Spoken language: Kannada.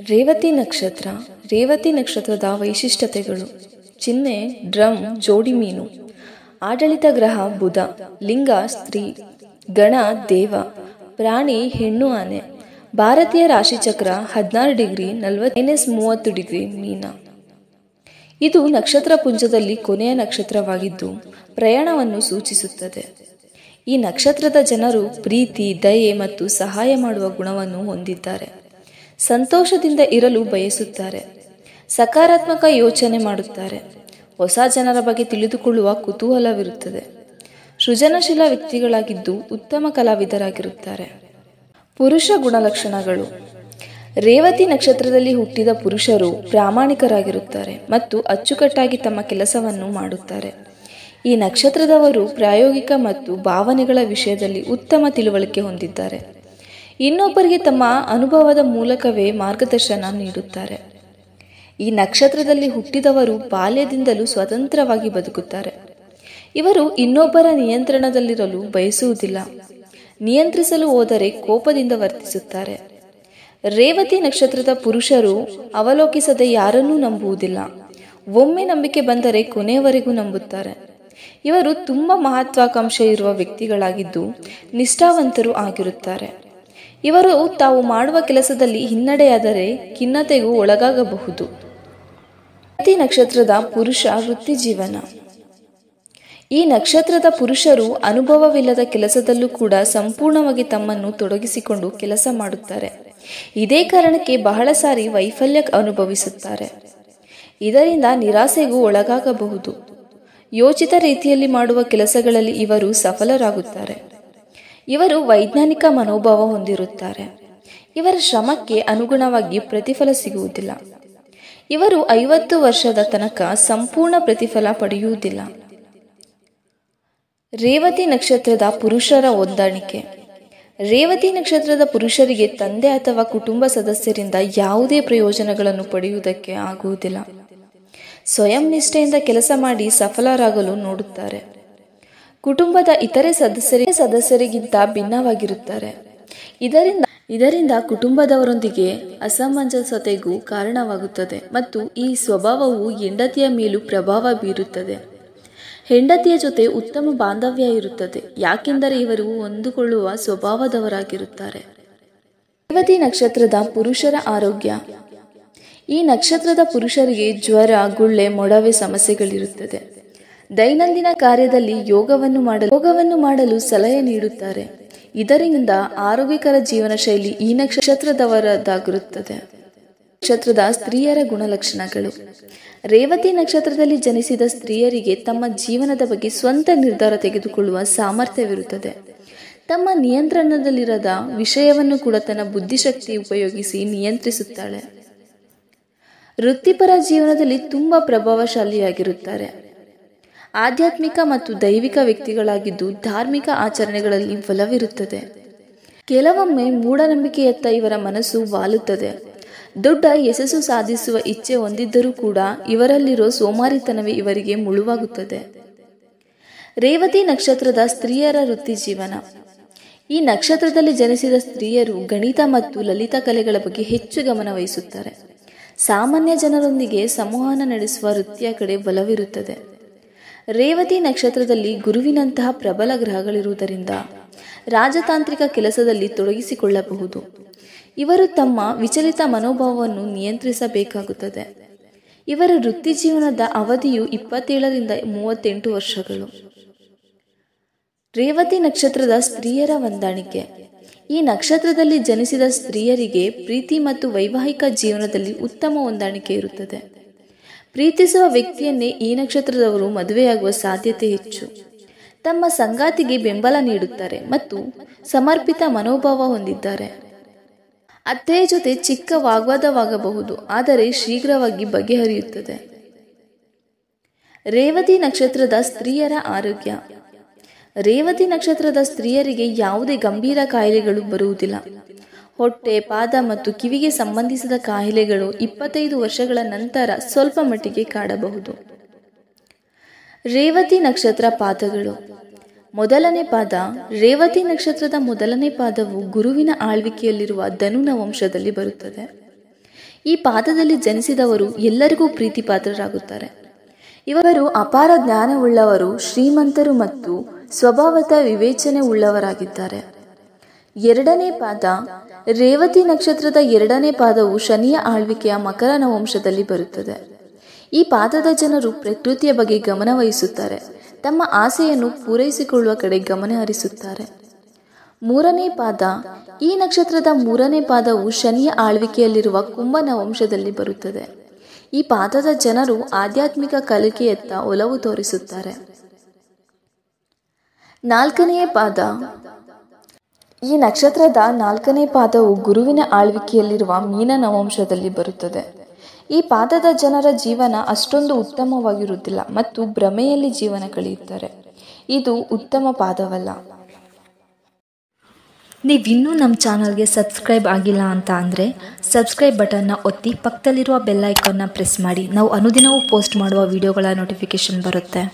ರೇವತಿ ನಕ್ಷತ್ರ, ರೇವತಿ ನಕ್ಷತ್ರದ ವೈಶಿಷ್ಟ್ಯತೆಗಳು. ಚಿಹ್ನೆ, ಡ್ರಮ್, ಜೋಡಿ ಮೀನು. ಆಡಳಿತ ಗ್ರಹ, ಬುಧ. ಲಿಂಗ, ಸ್ತ್ರೀ. ಗಣ, ದೇವ. ಪ್ರಾಣಿ, ಹೆಣ್ಣು, ಆನೆ. ಭಾರತೀಯ ರಾಶಿಚಕ್ರ, ಹದಿನಾರು ಡಿಗ್ರಿ, ನಲವತ್ತು ಮೈನಸ್ ಮೂವತ್ತು ಡಿಗ್ರಿ ಮೀನ. ಇದು ನಕ್ಷತ್ರ ಪುಂಜದಲ್ಲಿ ಕೊನೆಯ ನಕ್ಷತ್ರವಾಗಿದ್ದು, ಪ್ರಯಾಣವನ್ನು ಸೂಚಿಸುತ್ತದೆ. ಈ ನಕ್ಷತ್ರದ ಜನರು ಪ್ರೀತಿ, ದಯೆ ಮತ್ತು ಸಹಾಯ ಮಾಡುವ ಗುಣವನ್ನು ಹೊಂದಿದ್ದಾರೆ. ಸಂತೋಷದಿಂದ ಇರಲು ಬಯಸುತ್ತಾರೆ. ಸಕಾರಾತ್ಮಕ ಯೋಚನೆ ಮಾಡುತ್ತಾರೆ. ಹೊಸ ಜನರ ಬಗ್ಗೆ ತಿಳಿದುಕೊಳ್ಳುವ ಕುತೂಹಲವಿರುತ್ತದೆ. ಸೃಜನಶೀಲ ವ್ಯಕ್ತಿಗಳಾಗಿದ್ದು ಉತ್ತಮ ಕಲಾವಿದರಾಗಿರುತ್ತಾರೆ. ಪುರುಷ ಗುಣಲಕ್ಷಣಗಳು. ರೇವತಿ ನಕ್ಷತ್ರದಲ್ಲಿ ಹುಟ್ಟಿದ ಪುರುಷರು ಪ್ರಾಮಾಣಿಕರಾಗಿರುತ್ತಾರೆ ಮತ್ತು ಅಚ್ಚುಕಟ್ಟಾಗಿ ತಮ್ಮ ಕೆಲಸವನ್ನು ಮಾಡುತ್ತಾರೆ. ಈ ನಕ್ಷತ್ರದವರು ಪ್ರಾಯೋಗಿಕ ಮತ್ತು ಭಾವನೆಗಳ ವಿಷಯದಲ್ಲಿ ಉತ್ತಮ ತಿಳುವಳಿಕೆ ಹೊಂದಿದ್ದಾರೆ. ಇನ್ನೊಬ್ಬರಿಗೆ ತಮ್ಮ ಅನುಭವದ ಮೂಲಕವೇ ಮಾರ್ಗದರ್ಶನ ನೀಡುತ್ತಾರೆ. ಈ ನಕ್ಷತ್ರದಲ್ಲಿ ಹುಟ್ಟಿದವರು ಬಾಲ್ಯದಿಂದಲೂ ಸ್ವತಂತ್ರವಾಗಿ ಬದುಕುತ್ತಾರೆ. ಇವರು ಇನ್ನೊಬ್ಬರ ನಿಯಂತ್ರಣದಲ್ಲಿರಲು ಬಯಸುವುದಿಲ್ಲ. ನಿಯಂತ್ರಿಸಲು ಹೋದರೆ ಕೋಪದಿಂದ ವರ್ತಿಸುತ್ತಾರೆ. ರೇವತಿ ನಕ್ಷತ್ರದ ಪುರುಷರು ಅವಲೋಕಿಸದೆ ಯಾರನ್ನೂ ನಂಬುವುದಿಲ್ಲ. ಒಮ್ಮೆ ನಂಬಿಕೆ ಬಂದರೆ ಕೊನೆಯವರೆಗೂ ನಂಬುತ್ತಾರೆ. ಇವರು ತುಂಬ ಮಹತ್ವಾಕಾಂಕ್ಷೆ ಇರುವ ವ್ಯಕ್ತಿಗಳಾಗಿದ್ದು ನಿಷ್ಠಾವಂತರು ಆಗಿರುತ್ತಾರೆ. ಇವರು ತಾವು ಮಾಡುವ ಕೆಲಸದಲ್ಲಿ ಹಿನ್ನಡೆಯಾದರೆ ಖಿನ್ನತೆಗೂ ಒಳಗಾಗಬಹುದು. ಪ್ರತಿ ನಕ್ಷತ್ರದ ಪುರುಷ ವೃತ್ತಿ ಜೀವನ. ಈ ನಕ್ಷತ್ರದ ಪುರುಷರು ಅನುಭವವಿಲ್ಲದ ಕೆಲಸದಲ್ಲೂ ಕೂಡ ಸಂಪೂರ್ಣವಾಗಿ ತಮ್ಮನ್ನು ತೊಡಗಿಸಿಕೊಂಡು ಕೆಲಸ ಮಾಡುತ್ತಾರೆ. ಇದೇ ಕಾರಣಕ್ಕೆ ಬಹಳ ಸಾರಿ ವೈಫಲ್ಯ ಅನುಭವಿಸುತ್ತಾರೆ. ಇದರಿಂದ ನಿರಾಸೆಗೂ ಒಳಗಾಗಬಹುದು. ಯೋಚಿತ ರೀತಿಯಲ್ಲಿ ಮಾಡುವ ಕೆಲಸಗಳಲ್ಲಿ ಇವರು ಸಫಲರಾಗುತ್ತಾರೆ. ಇವರು ವೈಜ್ಞಾನಿಕ ಮನೋಭಾವ ಹೊಂದಿರುತ್ತಾರೆ. ಇವರ ಶ್ರಮಕ್ಕೆ ಅನುಗುಣವಾಗಿ ಪ್ರತಿಫಲ ಸಿಗುವುದಿಲ್ಲ. ಇವರು ಐವತ್ತು ವರ್ಷದ ತನಕ ಸಂಪೂರ್ಣ ಪ್ರತಿಫಲ ಪಡೆಯುವುದಿಲ್ಲ. ರೇವತಿ ನಕ್ಷತ್ರದ ಪುರುಷರ ಹೊಂದಾಣಿಕೆ. ರೇವತಿ ನಕ್ಷತ್ರದ ಪುರುಷರಿಗೆ ತಂದೆ ಅಥವಾ ಕುಟುಂಬ ಸದಸ್ಯರಿಂದ ಯಾವುದೇ ಪ್ರಯೋಜನಗಳನ್ನು ಪಡೆಯುವುದಕ್ಕೆ ಆಗುವುದಿಲ್ಲ. ಸ್ವಯಂ ನಿಷ್ಠೆಯಿಂದ ಕೆಲಸ ಮಾಡಿ ಸಫಲರಾಗಲು ನೋಡುತ್ತಾರೆ. ಕುಟುಂಬದ ಇತರೆ ಸದಸ್ಯರಿಗೆ ಸದಸ್ಯರಿಗಿಂತ ಭಿನ್ನವಾಗಿರುತ್ತಾರೆ. ಇದರಿಂದ ಇದರಿಂದ ಕುಟುಂಬದವರೊಂದಿಗೆ ಅಸಮಂಜಸತೆಗೂ ಕಾರಣವಾಗುತ್ತದೆ ಮತ್ತು ಈ ಸ್ವಭಾವವು ಹೆಂಡತಿಯ ಮೇಲೂ ಪ್ರಭಾವ ಬೀರುತ್ತದೆ. ಹೆಂಡತಿಯ ಜೊತೆ ಉತ್ತಮ ಬಾಂಧವ್ಯ ಇರುತ್ತದೆ, ಯಾಕೆಂದರೆ ಇವರು ಹೊಂದಿಕೊಳ್ಳುವ ಸ್ವಭಾವದವರಾಗಿರುತ್ತಾರೆ. ರೇವತಿ ನಕ್ಷತ್ರದ ಪುರುಷರ ಆರೋಗ್ಯ. ಈ ನಕ್ಷತ್ರದ ಪುರುಷರಿಗೆ ಜ್ವರ, ಗುಳ್ಳೆ, ಮೊಡವೆ ಸಮಸ್ಯೆಗಳಿರುತ್ತದೆ. ದೈನಂದಿನ ಕಾರ್ಯದಲ್ಲಿ ಯೋಗವನ್ನು ಮಾಡಲು ಯೋಗವನ್ನು ಮಾಡಲು ಸಲಹೆ ನೀಡುತ್ತಾರೆ. ಇದರಿಂದ ಆರೋಗ್ಯಕರ ಜೀವನ ಶೈಲಿ ಈ ನಕ್ಷತ್ರದವರದಾಗಿರುತ್ತದೆ. ನಕ್ಷತ್ರದ ಸ್ತ್ರೀಯರ ಗುಣಲಕ್ಷಣಗಳು. ರೇವತಿ ನಕ್ಷತ್ರದಲ್ಲಿ ಜನಿಸಿದ ಸ್ತ್ರೀಯರಿಗೆ ತಮ್ಮ ಜೀವನದ ಬಗ್ಗೆ ಸ್ವಂತ ನಿರ್ಧಾರ ತೆಗೆದುಕೊಳ್ಳುವ ಸಾಮರ್ಥ್ಯವಿರುತ್ತದೆ. ತಮ್ಮ ನಿಯಂತ್ರಣದಲ್ಲಿರದ ವಿಷಯವನ್ನು ಕೂಡ ತನ್ನ ಬುದ್ಧಿಶಕ್ತಿ ಉಪಯೋಗಿಸಿ ನಿಯಂತ್ರಿಸುತ್ತಾಳೆ. ವೃತ್ತಿಪರ ಜೀವನದಲ್ಲಿ ತುಂಬಾ ಪ್ರಭಾವಶಾಲಿಯಾಗಿರುತ್ತಾರೆ. ಆಧ್ಯಾತ್ಮಿಕ ಮತ್ತು ದೈವಿಕ ವ್ಯಕ್ತಿಗಳಾಗಿದ್ದು ಧಾರ್ಮಿಕ ಆಚರಣೆಗಳಲ್ಲಿ ಬಲವಿರುತ್ತದೆ. ಕೆಲವೊಮ್ಮೆ ಮೂಢನಂಬಿಕೆಯತ್ತ ಇವರ ಮನಸ್ಸು ವಾಲುತ್ತದೆ. ದೊಡ್ಡ ಯಶಸ್ಸು ಸಾಧಿಸುವ ಇಚ್ಛೆ ಹೊಂದಿದ್ದರೂ ಕೂಡ ಇವರಲ್ಲಿರೋ ಸೋಮಾರಿತನವೇ ಇವರಿಗೆ ಮುಳುವಾಗುತ್ತದೆ. ರೇವತಿ ನಕ್ಷತ್ರದ ಸ್ತ್ರೀಯರ ವೃತ್ತಿ ಜೀವನ. ಈ ನಕ್ಷತ್ರದಲ್ಲಿ ಜನಿಸಿದ ಸ್ತ್ರೀಯರು ಗಣಿತ ಮತ್ತು ಲಲಿತ ಕಲೆಗಳ ಬಗ್ಗೆ ಹೆಚ್ಚು ಗಮನ ವಹಿಸುತ್ತಾರೆ. ಸಾಮಾನ್ಯ ಜನರೊಂದಿಗೆ ಸಂವಹನ ನಡೆಸುವ ವೃತ್ತಿಯ ಕಡೆ ಬಲವಿರುತ್ತದೆ. ರೇವತಿ ನಕ್ಷತ್ರದಲ್ಲಿ ಗುರುವಿನಂತಹ ಪ್ರಬಲ ಗ್ರಹಗಳಿರುವುದರಿಂದ ರಾಜತಾಂತ್ರಿಕ ಕೆಲಸದಲ್ಲಿ ತೊಡಗಿಸಿಕೊಳ್ಳಬಹುದು. ಇವರು ತಮ್ಮ ವಿಚಲಿತ ಮನೋಭಾವವನ್ನು ನಿಯಂತ್ರಿಸಬೇಕಾಗುತ್ತದೆ. ಇವರ ವೃತ್ತಿ ಜೀವನದ ಅವಧಿಯು ಇಪ್ಪತ್ತೇಳರಿಂದ ಮೂವತ್ತೆಂಟು ವರ್ಷಗಳು. ರೇವತಿ ನಕ್ಷತ್ರದ ಸ್ತ್ರೀಯರ ಹೊಂದಾಣಿಕೆ. ಈ ನಕ್ಷತ್ರದಲ್ಲಿ ಜನಿಸಿದ ಸ್ತ್ರೀಯರಿಗೆ ಪ್ರೀತಿ ಮತ್ತು ವೈವಾಹಿಕ ಜೀವನದಲ್ಲಿ ಉತ್ತಮ ಹೊಂದಾಣಿಕೆ ಇರುತ್ತದೆ. ಪ್ರೀತಿಸುವ ವ್ಯಕ್ತಿಯನ್ನೇ ಈ ನಕ್ಷತ್ರದವರು ಮದುವೆಯಾಗುವ ಸಾಧ್ಯತೆ ಹೆಚ್ಚು. ತಮ್ಮ ಸಂಗಾತಿಗೆ ಬೆಂಬಲ ನೀಡುತ್ತಾರೆ ಮತ್ತು ಸಮರ್ಪಿತ ಮನೋಭಾವ ಹೊಂದಿದ್ದಾರೆ. ಅತ್ತೆಯ ಜೊತೆ ಚಿಕ್ಕ ವಾಗ್ವಾದವಾಗಬಹುದು, ಆದರೆ ಶೀಘ್ರವಾಗಿ ಬಗೆಹರಿಯುತ್ತದೆ. ರೇವತಿ ನಕ್ಷತ್ರದ ಸ್ತ್ರೀಯರ ಆರೋಗ್ಯ. ರೇವತಿ ನಕ್ಷತ್ರದ ಸ್ತ್ರೀಯರಿಗೆ ಯಾವುದೇ ಗಂಭೀರ ಕಾಯಿಲೆಗಳು ಬರುವುದಿಲ್ಲ. ಹೊಟ್ಟೆ, ಪಾದ ಮತ್ತು ಕಿವಿಗೆ ಸಂಬಂಧಿಸಿದ ಕಾಯಿಲೆಗಳು ಇಪ್ಪತ್ತೈದು ವರ್ಷಗಳ ನಂತರ ಸ್ವಲ್ಪ ಮಟ್ಟಿಗೆ ಕಾಡಬಹುದು. ರೇವತಿ ನಕ್ಷತ್ರ ಪಾದಗಳು. ಮೊದಲನೇ ಪಾದ, ರೇವತಿ ನಕ್ಷತ್ರದ ಮೊದಲನೇ ಪಾದವು ಗುರುವಿನ ಆಳ್ವಿಕೆಯಲ್ಲಿರುವ ಧನುನ ವಂಶದಲ್ಲಿ ಬರುತ್ತದೆ. ಈ ಪಾದದಲ್ಲಿ ಜನಿಸಿದವರು ಎಲ್ಲರಿಗೂ ಪ್ರೀತಿ ಪಾತ್ರರಾಗುತ್ತಾರೆ ಇವರು ಅಪಾರ ಜ್ಞಾನವುಳ್ಳವರು, ಶ್ರೀಮಂತರು ಮತ್ತು ಸ್ವಭಾವತ ವಿವೇಚನೆ ಉಳ್ಳವರಾಗಿದ್ದಾರೆ. ಎರಡನೇ ಪಾದ, ರೇವತಿ ನಕ್ಷತ್ರದ ಎರಡನೇ ಪಾದವು ಶನಿಯ ಆಳ್ವಿಕೆಯ ಮಕರ ನವಂಶದಲ್ಲಿ ಬರುತ್ತದೆ. ಈ ಪಾದದ ಜನರು ಪ್ರಕೃತಿಯ ಬಗ್ಗೆ ಗಮನವಹಿಸುತ್ತಾರೆ ತಮ್ಮ ಆಸೆಯನ್ನು ಪೂರೈಸಿಕೊಳ್ಳುವ ಕಡೆ ಗಮನ ಹರಿಸುತ್ತಾರೆ. ಮೂರನೇ ಪಾದ, ಈ ನಕ್ಷತ್ರದ ಮೂರನೇ ಪಾದವು ಶನಿಯ ಆಳ್ವಿಕೆಯಲ್ಲಿರುವ ಕುಂಭನ ವಂಶದಲ್ಲಿ ಬರುತ್ತದೆ. ಈ ಪಾದದ ಜನರು ಆಧ್ಯಾತ್ಮಿಕ ಕಲಿಕೆಯತ್ತ ಒಲವು ತೋರಿಸುತ್ತಾರೆ. ನಾಲ್ಕನೆಯ ಪಾದ ಈ ನಕ್ಷತ್ರದ ನಾಲ್ಕನೇ ಪಾದವು ಗುರುವಿನ ಆಳ್ವಿಕೆಯಲ್ಲಿರುವ ಮೀನ ನವಂಶದಲ್ಲಿ ಬರುತ್ತದೆ. ಈ ಪಾದದ ಜನರ ಜೀವನ ಅಷ್ಟೊಂದು ಉತ್ತಮವಾಗಿರುವುದಿಲ್ಲ ಮತ್ತು ಭ್ರಮೆಯಲ್ಲಿ ಜೀವನ ಕಳೆಯುತ್ತಾರೆ. ಇದು ಉತ್ತಮ ಪಾದವಲ್ಲ. ನೀವಿನ್ನೂ ನಮ್ಮ ಚಾನಲ್ಗೆ ಸಬ್ಸ್ಕ್ರೈಬ್ ಆಗಿಲ್ಲ ಅಂತ ಅಂದರೆ ಸಬ್ಸ್ಕ್ರೈಬ್ ಬಟನ್ನ ಒತ್ತಿ ಪಕ್ಕದಲ್ಲಿರುವ ಬೆಲ್ ಐಕಾನ್ನ ಪ್ರೆಸ್ ಮಾಡಿ. ನಾವು ಅನುದಿನವೂ ಪೋಸ್ಟ್ ಮಾಡುವ ವಿಡಿಯೋಗಳ ನೋಟಿಫಿಕೇಷನ್ ಬರುತ್ತೆ.